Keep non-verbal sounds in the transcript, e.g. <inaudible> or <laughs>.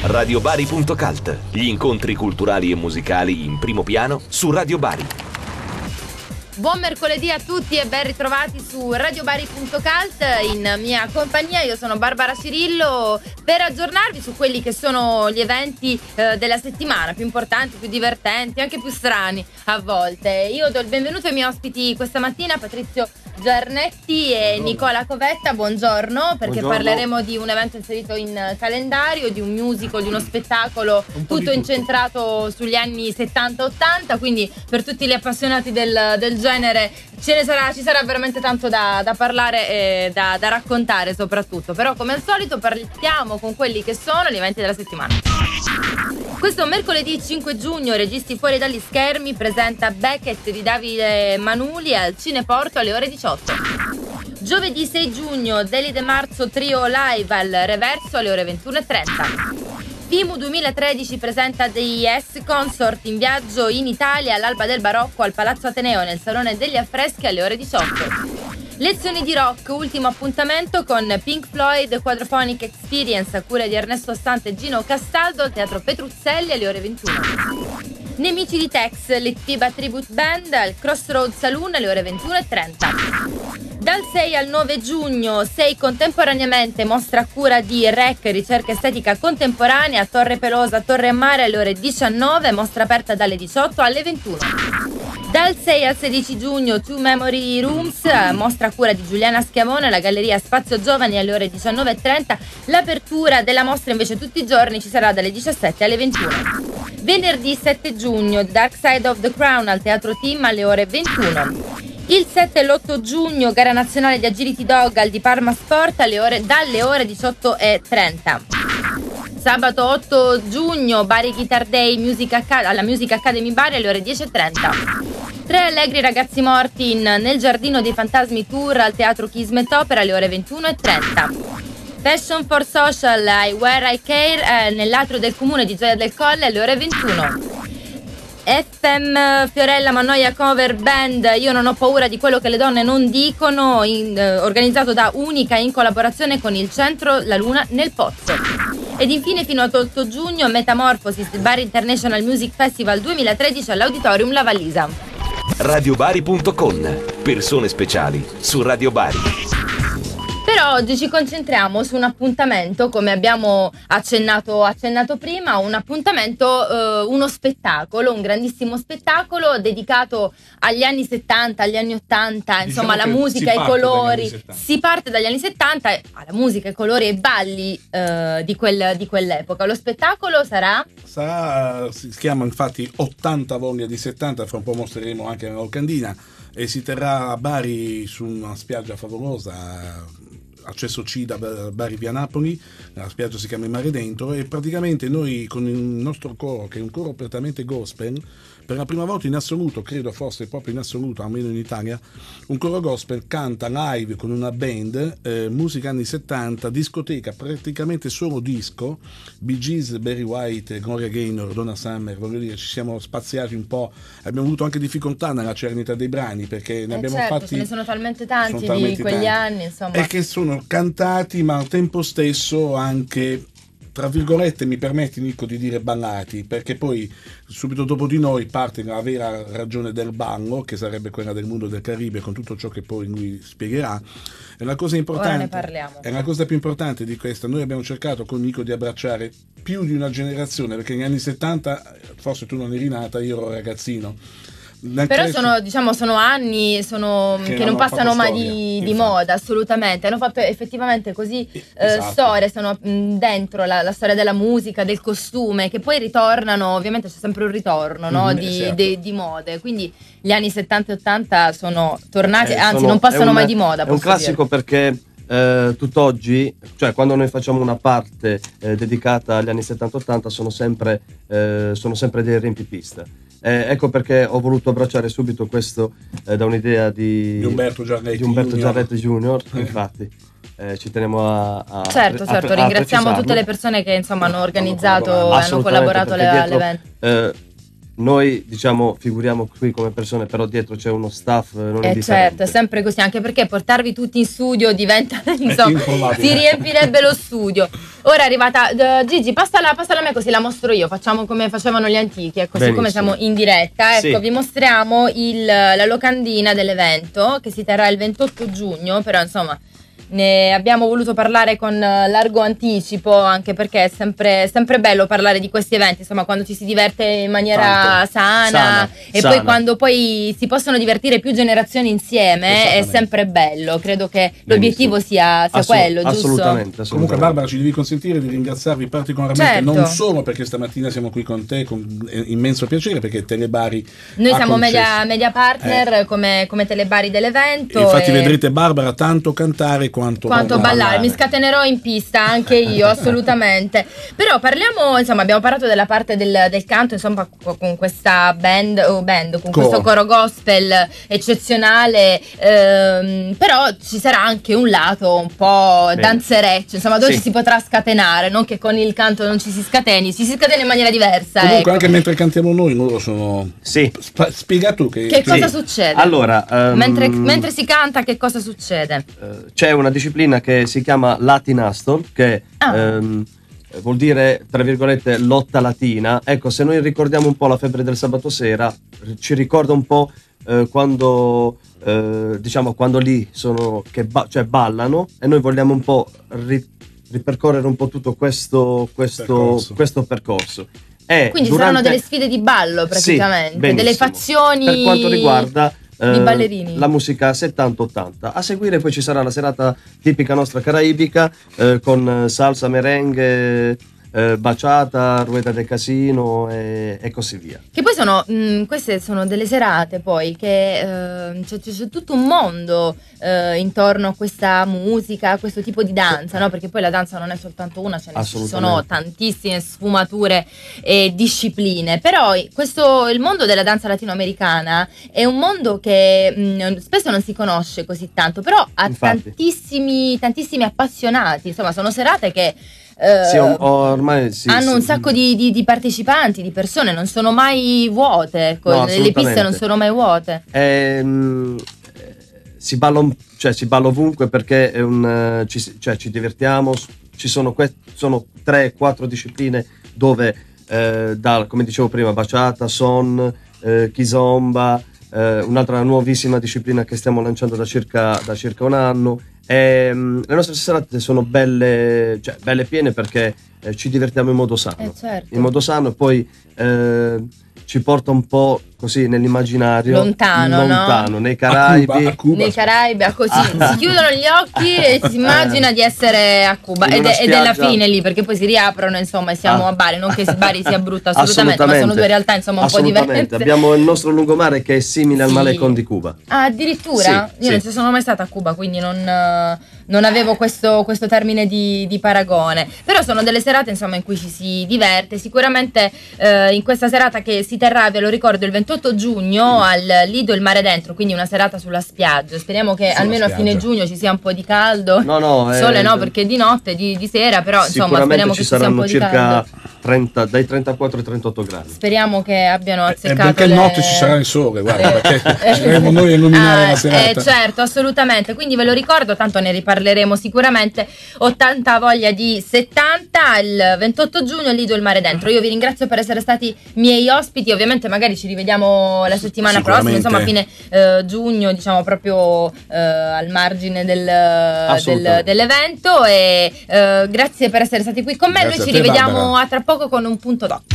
Radiobari.cult, gli incontri culturali e musicali in primo piano su Radio Bari. Buon mercoledì a tutti e ben ritrovati su radiobari.cult in mia compagnia. Io sono Barbara Cirillo per aggiornarvi su quelli che sono gli eventi eh, della settimana più importanti, più divertenti, anche più strani a volte. Io do il benvenuto ai miei ospiti questa mattina, Patrizio Giarnetti e Nicola Covetta, buongiorno, perché buongiorno. parleremo di un evento inserito in calendario, di un musical, di uno spettacolo, tutto, tutto, incentrato sugli anni 70-80, quindi per tutti gli appassionati del, del genere sarà, ci sarà veramente tanto da, da parlare e da, da, raccontare soprattutto, però come al solito partiamo con quelli che sono gli eventi della settimana. Questo mercoledì 5 giugno Registi fuori dagli schermi presenta Beckett di Davide Manuli al Cineporto alle ore 18. 18. Giovedì 6 giugno, Deli De Marzo Trio Live al Reverso alle ore 21.30. FIMU 2013 presenta dei S Consort in viaggio in Italia all'alba del barocco al Palazzo Ateneo nel Salone degli Affreschi alle ore 18. Lezioni di rock, ultimo appuntamento con Pink Floyd Quadrophonic Experience a cura di Ernesto Stante e Gino Castaldo al Teatro Petruzzelli alle ore 21. Nemici di Tex, l'Ettiba Tribute Band al Crossroad Saloon alle ore 21.30. Dal 6 al 9 giugno, 6 contemporaneamente mostra a cura di REC Ricerca Estetica Contemporanea, Torre Pelosa, Torre Mare alle ore 19, mostra aperta dalle 18 alle 21. Dal 6 al 16 giugno, Two Memory Rooms, mostra a cura di Giuliana Schiavone alla Galleria Spazio Giovani alle ore 19.30. L'apertura della mostra invece tutti i giorni ci sarà dalle 17 alle 21. Venerdì 7 giugno, Dark Side of the Crown al Teatro Team alle ore 21. Il 7 e l'8 giugno, gara nazionale di Agility Dog al di Parma Sport ore, dalle ore 18.30. Sabato 8 giugno, Bari Guitar Day Music Acad- alla Music Academy Bari alle ore 10.30. Tre allegri ragazzi morti in Nel Giardino dei Fantasmi Tour al Teatro Kismet Opera alle ore 21.30. Fashion for Social I Wear I Care eh, nell'atrio del comune di Gioia del Colle alle ore 21. FM Fiorella Mannoia Cover Band Io non ho paura di quello che le donne non dicono in, eh, organizzato da Unica in collaborazione con il centro La Luna nel Pozzo ed infine fino al 8 giugno Metamorphosis Bar International Music Festival 2013 all'Auditorium La Valisa Radiobari.com Persone speciali su Radio Bari però oggi ci concentriamo su un appuntamento, come abbiamo accennato, accennato prima, un appuntamento, eh, uno spettacolo, un grandissimo spettacolo dedicato agli anni 70, agli anni 80, diciamo insomma alla musica, ai colori. Si parte dagli anni 70 alla musica, ai colori e ai balli eh, di, quel, di, quell'epoca. Lo spettacolo sarà? Sarà, si chiama infatti 80 voglie di 70, fra un po' mostreremo anche nella locandina e si terrà a Bari su una spiaggia favolosa accesso C da Bari via Napoli, la spiaggia si chiama Il Mare Dentro e praticamente noi con il nostro coro, che è un coro prettamente gospel, per la prima volta in assoluto, credo forse proprio in assoluto, almeno in Italia, un coro gospel canta live con una band, eh, musica anni 70, discoteca, praticamente solo disco, Bee Gees, Barry White, Gloria Gaynor, Donna Summer, voglio dire, ci siamo spaziati un po', abbiamo avuto anche difficoltà nella cernita dei brani perché ne eh abbiamo certo, fatti... Ce ne sono talmente tanti sono talmente di quegli tanti. anni, insomma. E che sono cantati ma al tempo stesso anche tra virgolette mi permetti Nico di dire ballati perché poi subito dopo di noi parte la vera ragione del ballo che sarebbe quella del mondo del Caribe con tutto ciò che poi lui spiegherà. È la cosa importante è la cosa più importante di questa noi abbiamo cercato con Nico di abbracciare più di una generazione perché negli anni 70 forse tu non eri nata io ero ragazzino però sono, diciamo, sono anni sono, che, che non passano mai di, di, moda, assolutamente. Hanno fatto effettivamente così eh, esatto. storie, sono dentro la, la, storia della musica, del costume, che poi ritornano, ovviamente c'è sempre un ritorno no? mm, di, certo. de, di, mode. Quindi gli anni 70 e 80 sono tornati, eh, anzi sono, non passano un, mai di moda. È un classico dire. perché eh, tutt'oggi, cioè quando noi facciamo una parte eh, dedicata agli anni 70-80 sono sempre, eh, sono sempre dei riempipista. Eh, ecco perché ho voluto abbracciare subito questo eh, da un'idea di, di Umberto Giarretti di Umberto Giarretti Junior, infatti. Eh, ci teniamo a, a certo, certo, a, ringraziamo tutte le persone che insomma hanno organizzato e hanno collaborato all'evento noi diciamo figuriamo qui come persone, però dietro c'è uno staff eh, non Eh certo, è sempre così, anche perché portarvi tutti in studio diventa, <laughs> insomma, si riempirebbe lo studio. Ora è arrivata, eh, Gigi, passala, passala a me così la mostro io, facciamo come facevano gli antichi, ecco, siccome Benissimo. siamo in diretta, ecco, Sì. vi mostriamo il- la locandina dell'evento che si terrà il 28 giugno, però insomma... Ne abbiamo voluto parlare con eh, largo anticipo anche perché è sempre, sempre bello parlare di questi eventi, insomma quando ci si diverte in maniera Tanto. sana, Sana, e sana. poi quando poi si possono divertire più generazioni insieme è sempre bello. Credo che l'obiettivo Benissimo. sia, sia Assolut- quello, giusto? Assolutamente, Comunque assolutamente. Barbara ci devi consentire di ringraziarvi particolarmente Certo. non solo perché stamattina siamo qui con te con eh, immenso piacere perché Telebari Noi siamo media, media partner come, come telebari dell'evento. Infatti e vedrete Barbara tanto cantare quanto, Quanto ballare, ballare. mi scatenerò in pista anche io, <laughs> assolutamente. Però parliamo, insomma, abbiamo parlato della parte del, del canto, insomma, co- con questa band, o band con Coro. questo coro gospel eccezionale. ehm, però ci sarà anche un lato un po' Bene. danzereccio, insomma, dove Sì. ci si potrà scatenare, non che con il canto non ci si scateni, ci si scatena in maniera diversa. Comunque ecco. anche mentre cantiamo noi loro sono Sì. Sp- spiega tu che, Che cosa succede? Allora, ehm, mentre, mentre si canta, che cosa succede? eh, c'è una disciplina che si chiama Latin Aston, che Ah. ehm, vuol dire, tra virgolette, lotta latina. Ecco, se noi ricordiamo un po' la febbre del sabato sera, ci ricorda un po' eh, quando, eh, diciamo, quando lì sono, che ba- cioè ballano e noi vogliamo un po' ri- ripercorrere un po' tutto questo, questo Percorso. questo percorso. Quindi durante- saranno delle sfide di ballo Sì, praticamente, benissimo. delle fazioni per quanto riguarda di ballerini. la musica 70-80. A seguire poi ci sarà la serata tipica nostra caraibica eh, con eh, salsa, merengue, eh, baciata, rueda del casino e, e così via. Che poi sono, mh, queste sono delle serate poi che eh, c'è, c'è- tutto un mondo eh, intorno a questa musica, a questo tipo di danza, no? Perché poi la danza non è soltanto una, ce ne sono tantissime sfumature e discipline. Però questo, il mondo della danza latinoamericana è un mondo che mh, spesso non si conosce così tanto, però ha tantissimi, tantissimi appassionati. Insomma, sono serate che. Eh, Sì, or- ormai sì, hanno sì. un sacco di, di- di partecipanti, di persone, non sono mai vuote, ecco, No, le piste non sono mai vuote. Ehm, eh, si, balla cioè, si balla ovunque perché è un, eh, ci, cioè, ci divertiamo, ci sono, que- sono 3-4 discipline dove, eh, da, come dicevo prima, baciata, son, eh, kizomba, eh, un'altra nuovissima disciplina che stiamo lanciando da circa, da circa un anno. Ehm, le nostre serate sono belle, cioè, belle piene perché eh, ci divertiamo in modo sano Eh, certo. in modo sano e poi eh, ci porta un po' così nell'immaginario Lontano, no? lontano nei a Caraibi Cuba, a Cuba. Nei Caraibi, a così Ah. si chiudono gli occhi e si <laughs> immagina di essere a Cuba ed ed è la fine lì perché poi si riaprono insomma e siamo Ah. a Bari, non che <laughs> Bari sia brutta assolutamente, ma sono due realtà insomma un po' Assolutamente. diverse. Abbiamo il nostro lungomare che è simile al Sì. malecon di Cuba. Ah, addirittura? Sì, Io non sì. ci sono mai stata a Cuba, quindi non, eh, non avevo questo, questo termine di, di paragone. Però sono delle serate insomma, in cui ci si diverte. Sicuramente eh, in questa serata che si terrà, ve lo ricordo, il 28 giugno al Lido Il Mare Dentro, quindi una serata sulla spiaggia. Speriamo che Sulla almeno a fine spiaggia. giugno ci sia un po' di caldo. No, no, eh, Sole no, perché di notte, di, di sera, però insomma speriamo ci che ci sia un po' di circa caldo. 30, dai 34 ai 38 gradi. Speriamo che abbiano e azzeccato benché le... notte ci sarà il sole guarda Eh, perché eh, saremo noi a illuminare ah, la serata Eh, certo, assolutamente. Quindi ve lo ricordo, tanto ne riparleremo sicuramente. 80 voglia di 70 il 28 giugno Lido il mare dentro. Io vi ringrazio per essere stati miei ospiti. Ovviamente, magari ci rivediamo la settimana prossima, insomma, a fine eh, giugno, diciamo proprio eh, al margine del, del- dell'evento. E eh, grazie per essere stati qui con me. Grazie Noi ci te, rivediamo Barbara. a tra poco con un punto dopo.